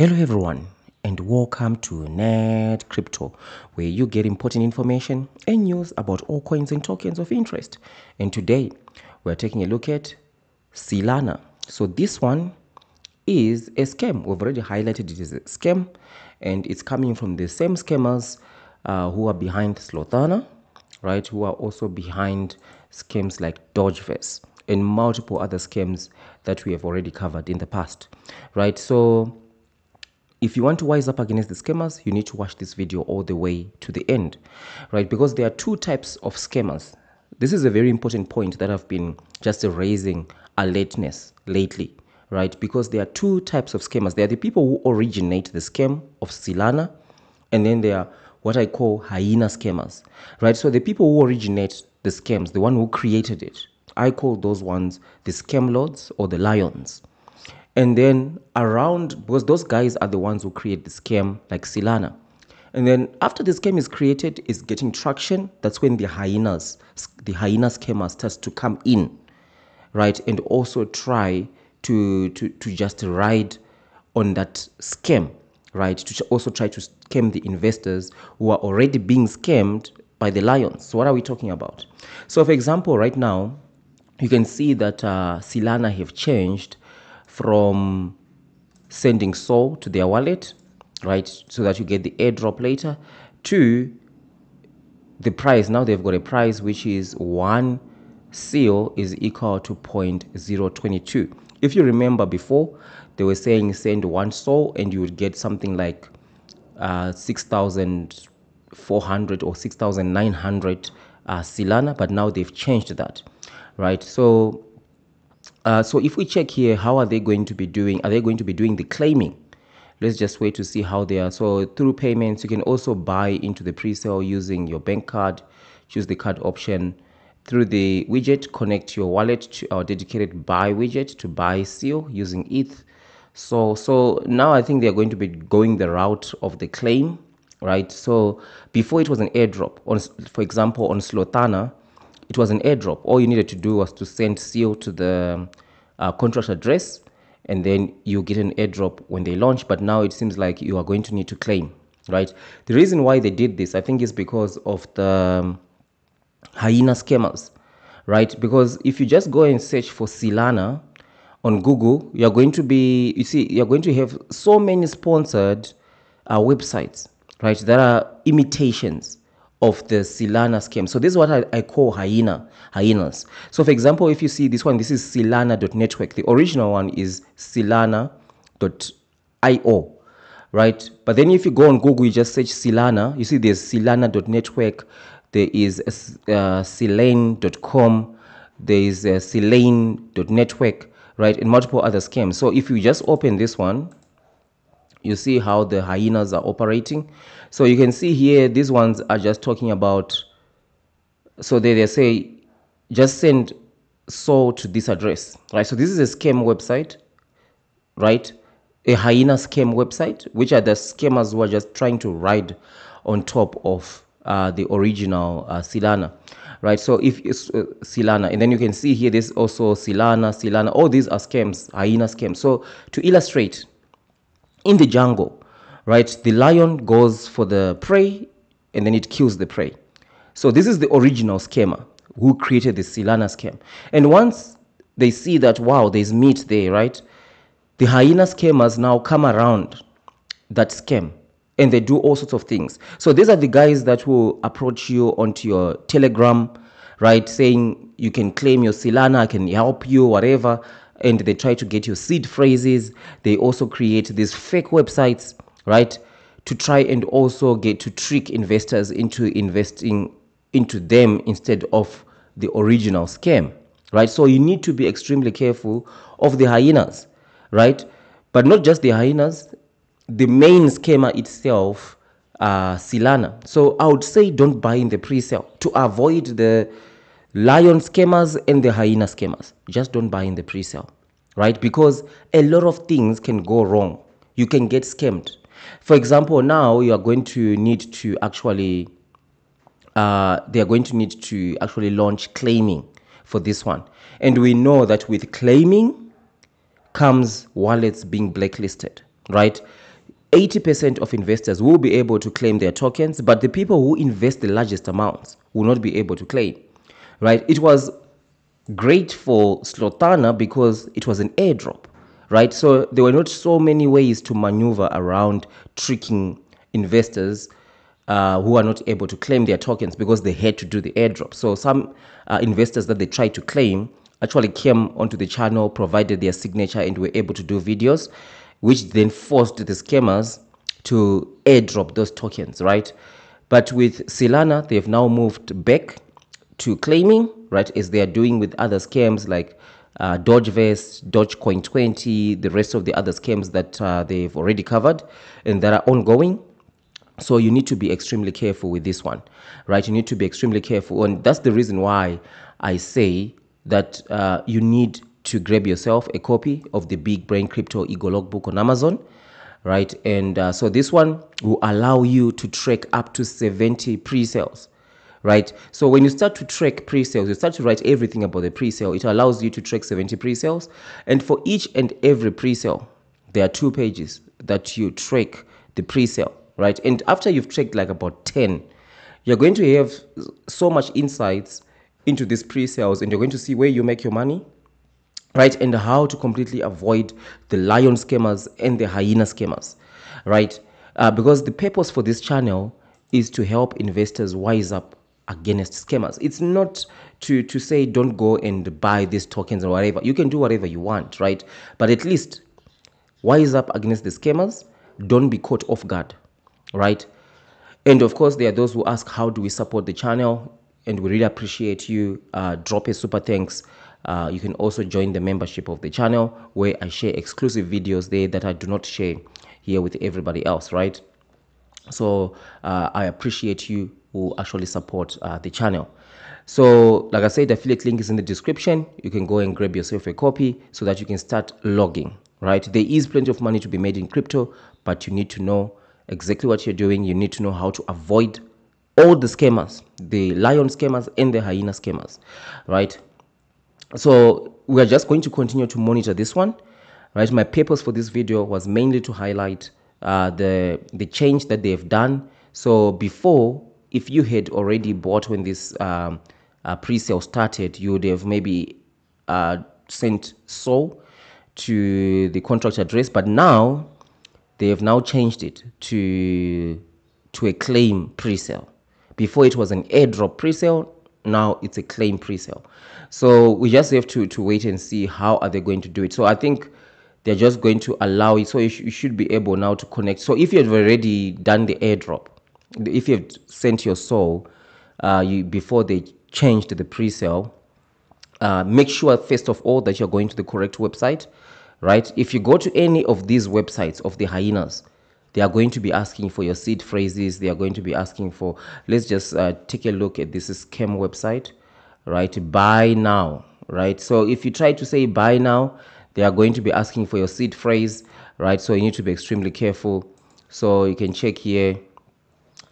Hello, everyone, and welcome to Net Crypto, where you get important information and news about all coins and tokens of interest. And today, we're taking a look at Sealana. So, this one is a scam. We've already highlighted it as a scam, and it's coming from the same scammers uh, who are behind Slothana, right? Who are also behind scams like Dogeverse and multiple other scams that we have already covered in the past, right? So, if you want to wise up against the scammers, you need to watch this video all the way to the end, right? Because there are two types of scammers. This is a very important point that I've been just raising alertness lately, right? Because there are two types of scammers. There are the people who originate the scam of Sealana, and then there are what I call hyena scammers, right? So the people who originate the scams, the one who created it, I call those ones the scam lords or the lions and then around because those guys are the ones who create the scam like Sealana. And then after the scam is created, is getting traction. That's when the hyenas, the hyena scammer starts to come in, right, and also try to to to just ride on that scam, right, to also try to scam the investors who are already being scammed by the lions. So what are we talking about? So for example, right now, you can see that uh, Sealana have changed from sending SOL to their wallet, right, so that you get the airdrop later, to the price. Now they've got a price which is one seal is equal to 0.022. If you remember before, they were saying send one SOL and you would get something like uh, 6,400 or 6,900 uh, Solana, but now they've changed that, right? So uh, so if we check here, how are they going to be doing? Are they going to be doing the claiming? Let's just wait to see how they are. So through payments, you can also buy into the pre-sale using your bank card. Choose the card option. Through the widget, connect your wallet to our dedicated buy widget to buy seal using ETH. So, so now I think they're going to be going the route of the claim, right? So before it was an airdrop. On, for example, on Slothana, it was an airdrop. All you needed to do was to send seal to the uh, contract address, and then you get an airdrop when they launch. But now it seems like you are going to need to claim, right? The reason why they did this, I think, is because of the um, hyena scammers, right? Because if you just go and search for Sealana on Google, you're going to be, you see, you're going to have so many sponsored uh, websites, right? That are imitations of the Sealana scam. So this is what I, I, call hyena, hyenas. So for example, if you see this one, this is Solana.network. The original one is Sealana.io, right? But then if you go on Google, you just search Sealana, you see there's Solana.network, there is uh, Selene.com, there is uh, Selene.network, right? And multiple other scams. So if you just open this one, you see how the hyenas are operating. So you can see here these ones are just talking about so they, they say just send SOL to this address right? So this is a scam website right? A hyena scam website which are the scammers who are just trying to ride on top of uh, the original uh, Sealana right? So if it's uh, Solana and then you can see here there's also Solana Solana all these are scams hyena scams. So to illustrate in the jungle, right, the lion goes for the prey and then it kills the prey. So this is the original scammer who created the Sealana scam. And once they see that, wow, there's meat there, right, the hyena scammers now come around that scam and they do all sorts of things. So these are the guys that will approach you onto your Telegram, right, saying you can claim your Sealana, I can help you, whatever and they try to get your seed phrases. They also create these fake websites, right, to try and also get to trick investors into investing into them instead of the original scam, right? So you need to be extremely careful of the hyenas, right? But not just the hyenas, the main scammer itself, uh, Sealana. So I would say don't buy in the pre-sale to avoid the lion scammers and the hyena scammers. Just don't buy in the pre-sale, right? Because a lot of things can go wrong. You can get scammed. For example, now you are going to need to actually, uh, they are going to need to actually launch claiming for this one. And we know that with claiming comes wallets being blacklisted, right? 80% of investors will be able to claim their tokens, but the people who invest the largest amounts will not be able to claim. Right? It was great for Slothana because it was an airdrop, right? So there were not so many ways to maneuver around tricking investors uh, who are not able to claim their tokens because they had to do the airdrop. So some uh, investors that they tried to claim actually came onto the channel, provided their signature, and were able to do videos, which then forced the scammers to airdrop those tokens, right? But with Sealana, they've now moved back to claiming, right, as they are doing with other scams like uh, Dogeverse, Dogecoin 20, the rest of the other scams that uh, they've already covered and that are ongoing. So you need to be extremely careful with this one, right? You need to be extremely careful. And that's the reason why I say that uh, you need to grab yourself a copy of the Big Brain Crypto Eagle Logbook on Amazon, right? And uh, so this one will allow you to track up to 70 pre-sales right? So when you start to track pre-sales, you start to write everything about the pre-sale. It allows you to track 70 pre-sales. And for each and every pre-sale, there are two pages that you track the pre-sale, right? And after you've tracked like about 10, you're going to have so much insights into these pre-sales and you're going to see where you make your money, right? And how to completely avoid the lion scammers and the hyena scammers, right? Uh, because the purpose for this channel is to help investors wise up against scammers. It's not to, to say don't go and buy these tokens or whatever. You can do whatever you want, right? But at least wise up against the scammers. Don't be caught off guard, right? And of course, there are those who ask, how do we support the channel? And we really appreciate you. Uh, drop a super thanks. Uh, you can also join the membership of the channel where I share exclusive videos there that I do not share here with everybody else, right? So uh, I appreciate you who actually support uh, the channel. So, like I said, the affiliate link is in the description. You can go and grab yourself a copy so that you can start logging, right? There is plenty of money to be made in crypto, but you need to know exactly what you're doing. You need to know how to avoid all the scammers, the lion scammers and the hyena scammers, right? So, we are just going to continue to monitor this one, right? My purpose for this video was mainly to highlight uh, the, the change that they've done. So, before if you had already bought when this um, uh, pre-sale started, you would have maybe uh, sent SOL to the contract address, but now they have now changed it to to a claim pre-sale. Before it was an airdrop pre-sale, now it's a claim pre-sale. So we just have to to wait and see how are they going to do it. So I think they're just going to allow it. So you, sh you should be able now to connect. So if you have already done the airdrop, if you've sent your SOL uh, you, before they changed the pre-sale, uh, make sure first of all that you're going to the correct website, right? If you go to any of these websites of the hyenas, they are going to be asking for your seed phrases. They are going to be asking for, let's just uh, take a look at this scam website, right? Buy now, right? So if you try to say buy now, they are going to be asking for your seed phrase, right? So you need to be extremely careful. So you can check here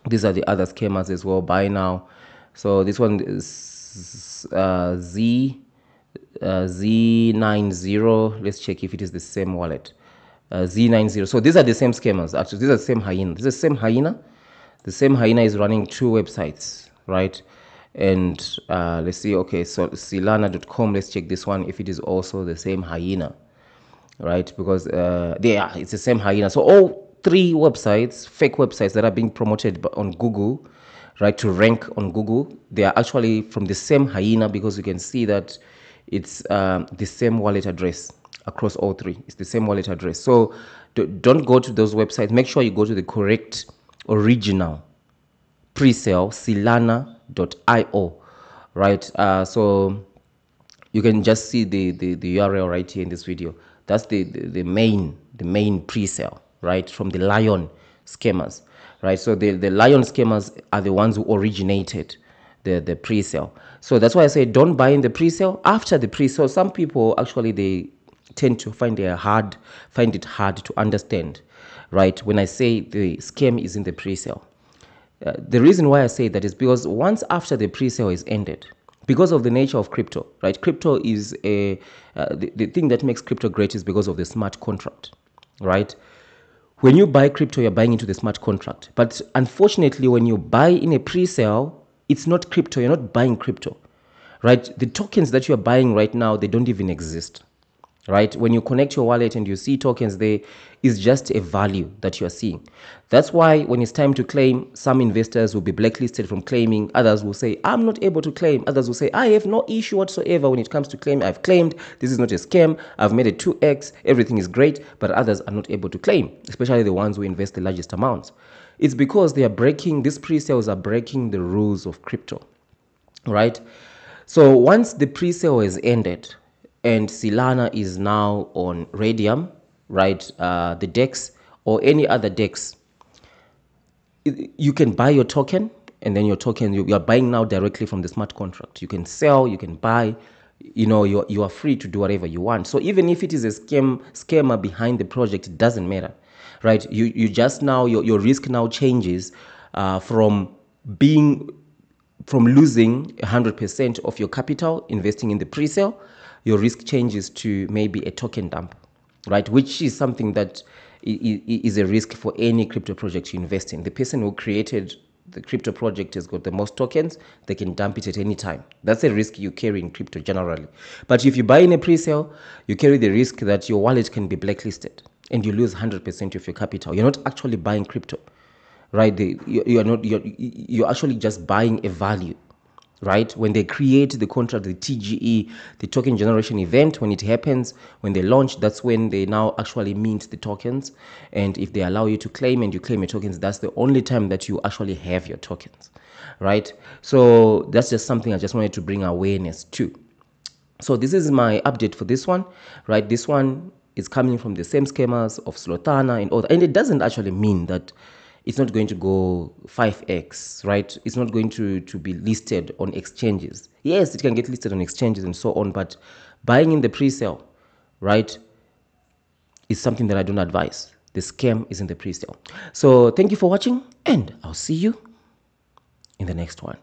these are the other scammers as well buy now. So this one is uh, z uh, z90 let's check if it is the same wallet. Uh, z90 so these are the same scammers actually. These are the same hyena. This is the same hyena. The same hyena is running two websites right? And uh, let's see. Okay so solana.com let's check this one if it is also the same hyena right? Because uh, are it's the same hyena. So all three websites, fake websites that are being promoted on Google, right, to rank on Google. They are actually from the same hyena because you can see that it's um, the same wallet address across all three. It's the same wallet address. So don't go to those websites. Make sure you go to the correct original pre-sale sealana.io, right? Uh, so you can just see the, the, the URL right here in this video. That's the, the, the main the main pre-sale right, from the lion scammers, right? So the, the lion scammers are the ones who originated the, the pre-sale. So that's why I say don't buy in the pre-sale. After the pre-sale, some people actually, they tend to find it hard, find it hard to understand, right? When I say the scam is in the pre-sale. Uh, the reason why I say that is because once after the pre-sale is ended, because of the nature of crypto, right? Crypto is a uh, the, the thing that makes crypto great is because of the smart contract, right? When you buy crypto, you're buying into the smart contract. But unfortunately, when you buy in a pre sale, it's not crypto. You're not buying crypto, right? The tokens that you're buying right now, they don't even exist right? When you connect your wallet and you see tokens there, is just a value that you are seeing. That's why when it's time to claim, some investors will be blacklisted from claiming. Others will say, I'm not able to claim. Others will say, I have no issue whatsoever when it comes to claim. I've claimed. This is not a scam. I've made a 2x. Everything is great. But others are not able to claim, especially the ones who invest the largest amounts. It's because they are breaking, these pre sales are breaking the rules of crypto, right? So once the pre sale is ended, and Sealana is now on Raydium, right? Uh, the DEX or any other DEX. You can buy your token, and then your token you, you are buying now directly from the smart contract. You can sell, you can buy. You know, you you are free to do whatever you want. So even if it is a scam scammer behind the project, it doesn't matter, right? You you just now your your risk now changes uh, from being from losing 100% of your capital investing in the pre-sale your risk changes to maybe a token dump, right? Which is something that is a risk for any crypto project you invest in. The person who created the crypto project has got the most tokens, they can dump it at any time. That's a risk you carry in crypto generally. But if you buy in a pre-sale, you carry the risk that your wallet can be blacklisted and you lose 100% of your capital. You're not actually buying crypto, right? You, are not, you're, you're actually just buying a value right? When they create the contract, the TGE, the token generation event, when it happens, when they launch, that's when they now actually mint the tokens. And if they allow you to claim and you claim your tokens, that's the only time that you actually have your tokens, right? So that's just something I just wanted to bring awareness to. So this is my update for this one, right? This one is coming from the same schemas of Slothana and all that. And it doesn't actually mean that it's not going to go 5x, right? It's not going to, to be listed on exchanges. Yes, it can get listed on exchanges and so on, but buying in the pre sale, right, is something that I don't advise. The scam is in the pre sale. So thank you for watching, and I'll see you in the next one.